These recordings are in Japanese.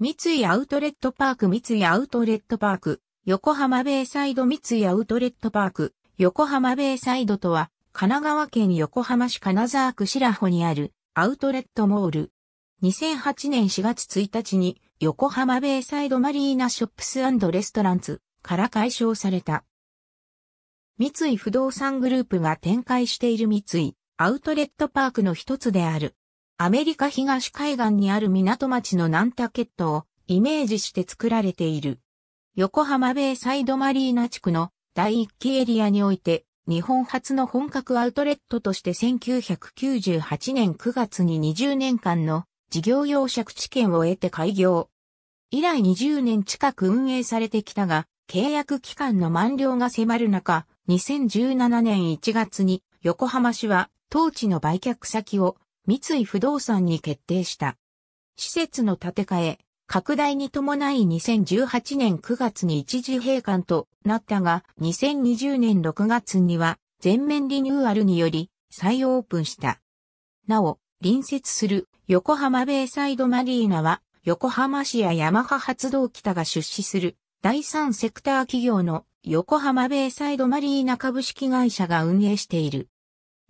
三井アウトレットパーク三井アウトレットパーク、横浜ベイサイド三井アウトレットパーク、横浜ベイサイドとは、神奈川県横浜市金沢区白穂にあるアウトレットモール。2008年4月1日に横浜ベイサイドマリーナショップスレストランツから解消された。三井不動産グループが展開している三井アウトレットパークの一つである。アメリカ東海岸にある港町のナンタケットをイメージして作られている。横浜ベイサイドマリーナ地区の第一期エリアにおいて日本初の本格アウトレットとして1998年9月に20年間の事業用借地権を得て開業。以来20年近く運営されてきたが、契約期間の満了が迫る中、2017年1月に横浜市は当地の売却先を三井不動産に決定した。施設の建て替え、拡大に伴い2018年9月に一時閉館となったが、2020年6月には全面リニューアルにより再オープンした。なお、隣接する横浜ベイサイドマリーナは横浜市やヤマハ発動北が出資する第三セクター企業の横浜ベイサイドマリーナ株式会社が運営している。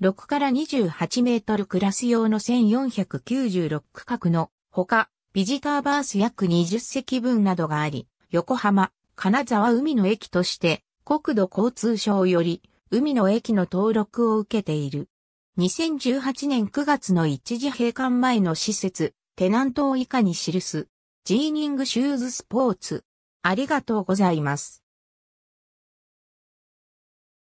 6から28メートルクラス用の1496区画のほか、ビジターバース約20席分などがあり、横浜、金沢海の駅として国土交通省より海の駅の登録を受けている。2018年9月の一時閉館前の施設、テナントを以下に記す、ジーニングシューズスポーツ。ありがとうございます。